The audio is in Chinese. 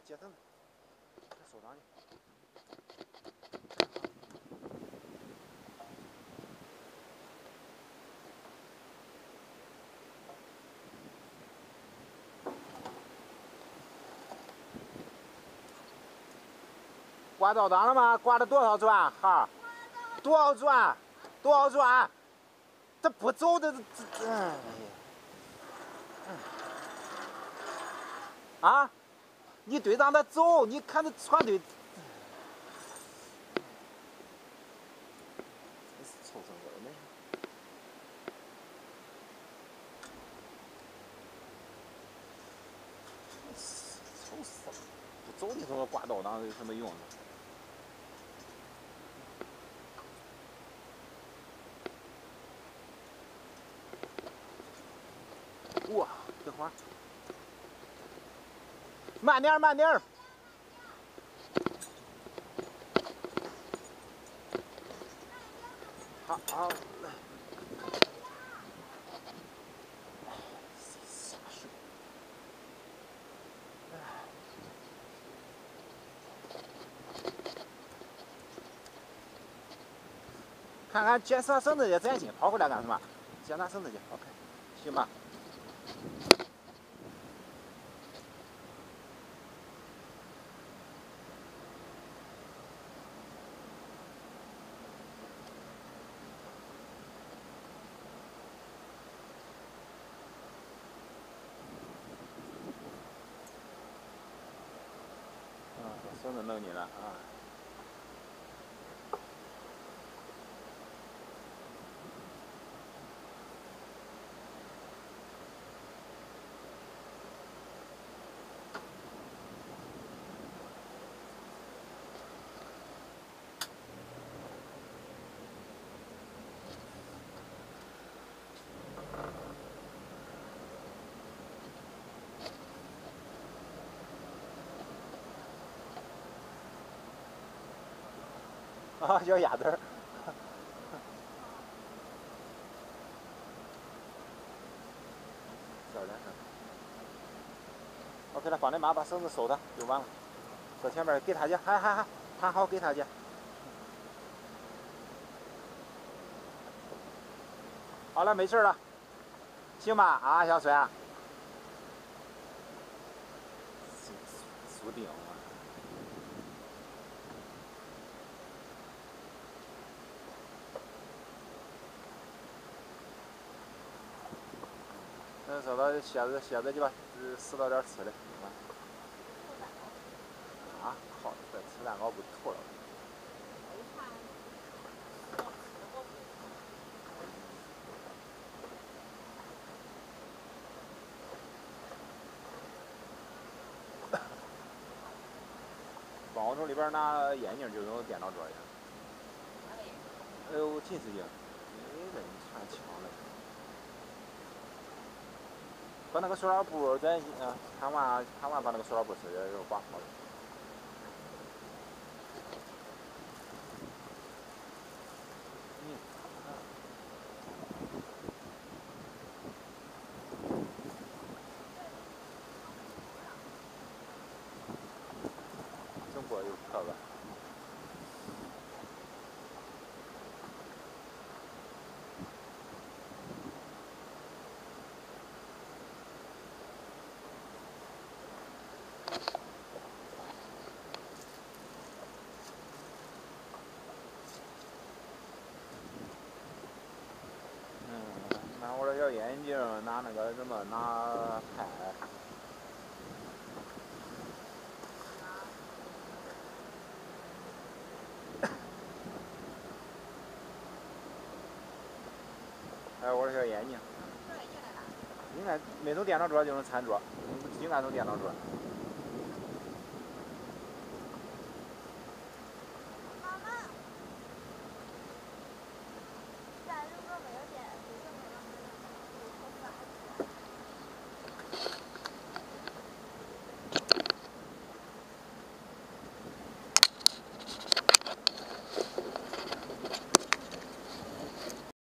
接绳子，收上去。挂到档了吗？挂了多少转？哈？多少转？多少转？这不走的，这这哎呀！啊？你队让他走，你看这船队，真是臭生味儿呢。臭死了！不走，你说挂倒档有什么用呢？哇，这花，慢点，慢点。好好。看看捡啥绳子的短信，跑回来干什么？检查绳子去，OK，行吧？弄你了啊。啊，叫鸭子儿。OK 了，帮你妈把绳子收它就完了。搁前面给他去，还还还，盘好给他去。好了，没事了，行吧？啊，小孙。输定了。嗯，找到现在现在就把拾到点吃的。啊，靠！这吃蛋糕不吐了。帮我从里边拿眼镜，就用电脑桌去。哎呦，近视镜，哎，这你看强了。把那个塑料布咱嗯看完看完把那个塑料布直接就挂好了。中国有票吧？嗯，小眼镜，拿那个什么，拿牌。还有我这小眼镜。应该没从电脑桌就能餐桌，应该从电脑桌。